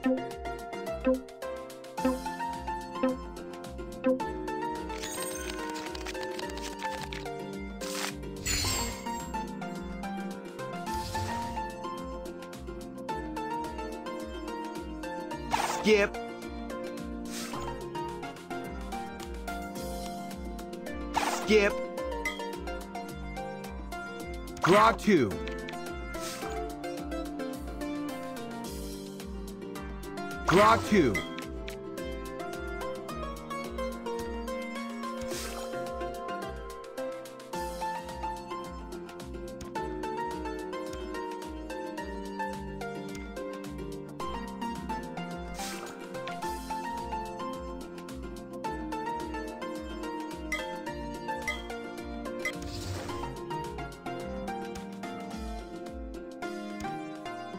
Skip. Skip. Draw two. Draw two.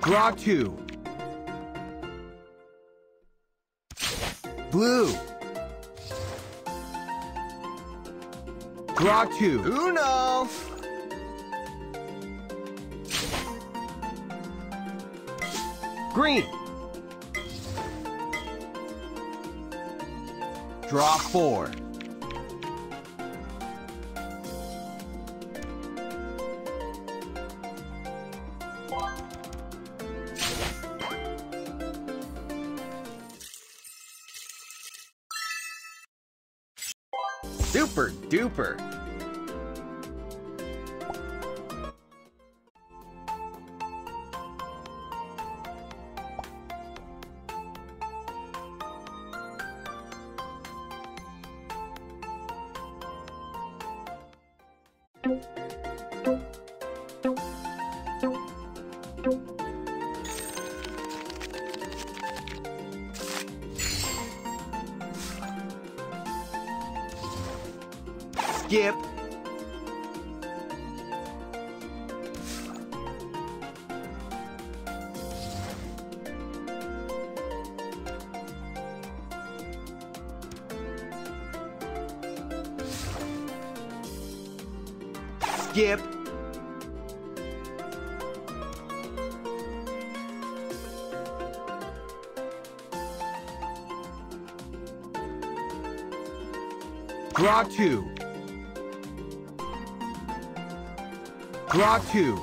Draw two. Blue. Draw two. Uno. Green. Draw four. Super duper. Skip. Skip. Draw two. Draw two.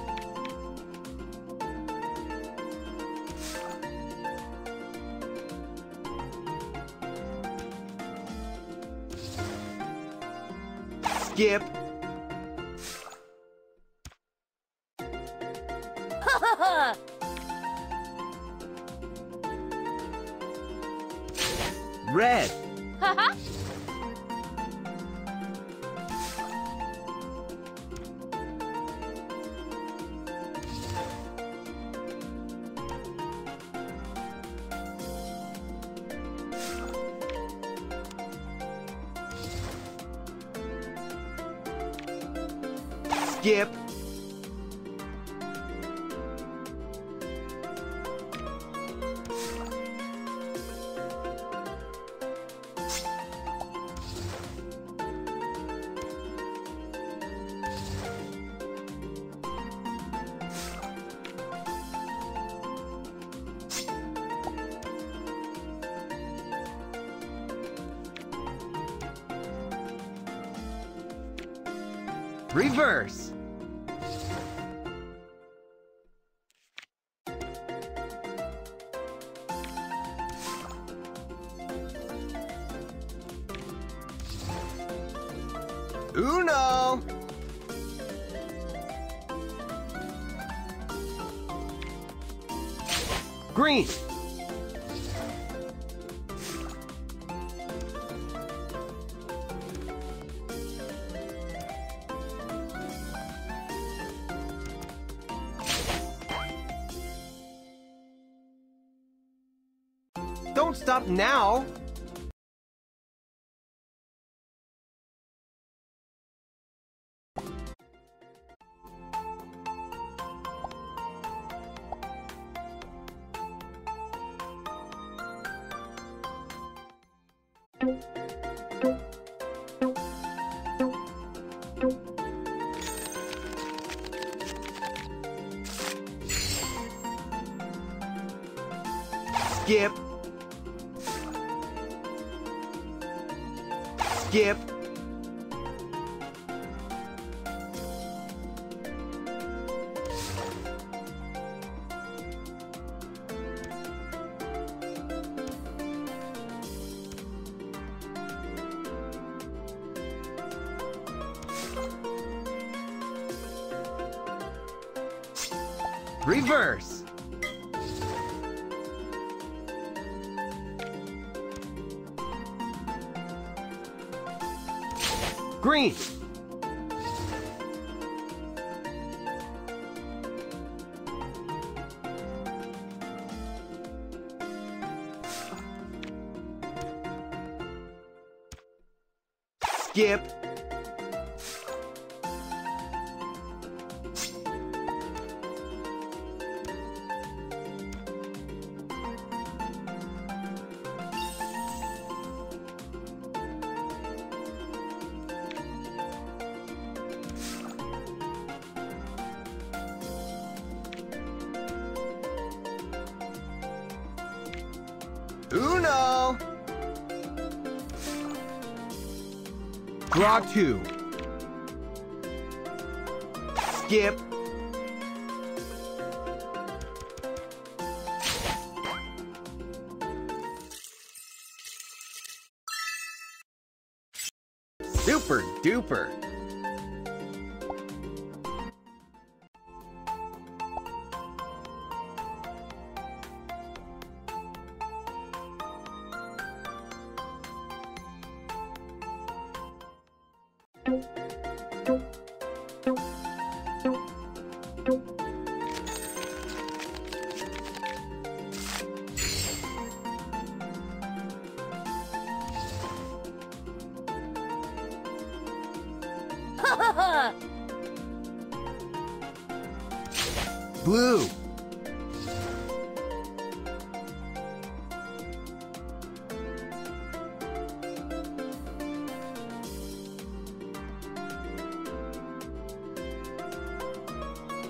Skip. Red. Skip. Reverse. Green. Don't stop now. Skip. Skip. Reverse. Green. Skip. Uno. Draw two. Skip. Super duper. Blue.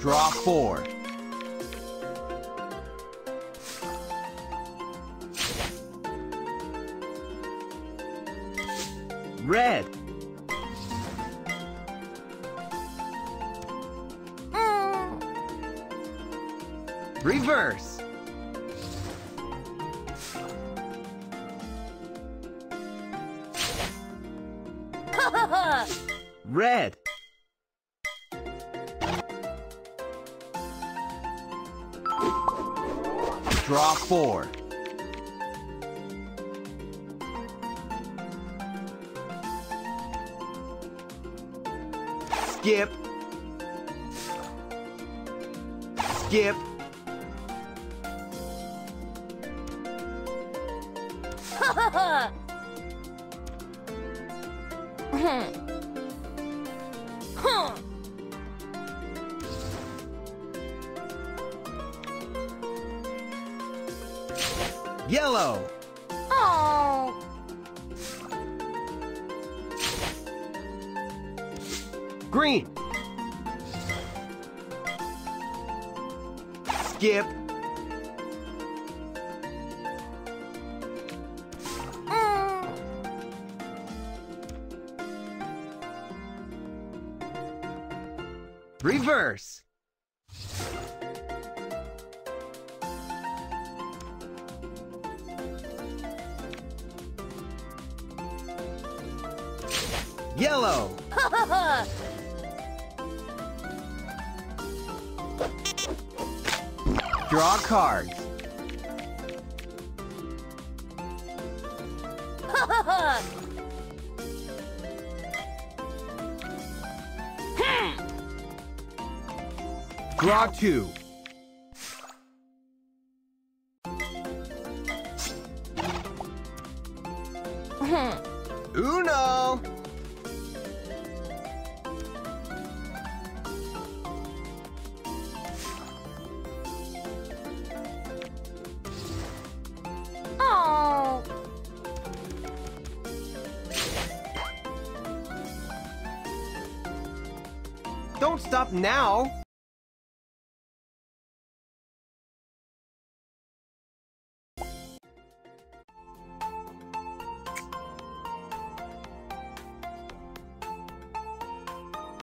Draw four. Red. Reverse. Hmm. Red. Draw four. Skip. Skip. Yellow. Oh. Green. Skip. Mm. Reverse. Yellow. Draw cards. Draw two. Uno. Don't stop now.